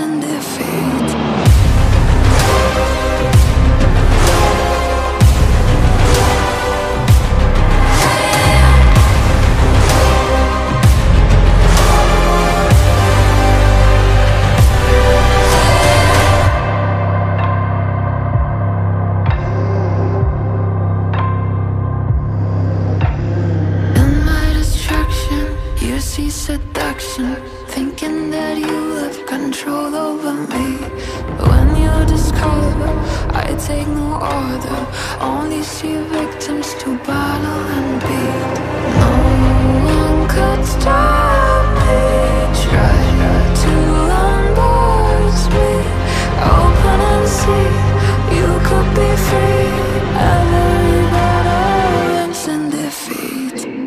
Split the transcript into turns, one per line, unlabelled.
battle ends in defeat. seduction Thinking that you have control over me. When you discover I take no order Only see victims to battle and beat No one could stop me. Try to unboard me. Open and see You could be free. Every battle ends in defeat.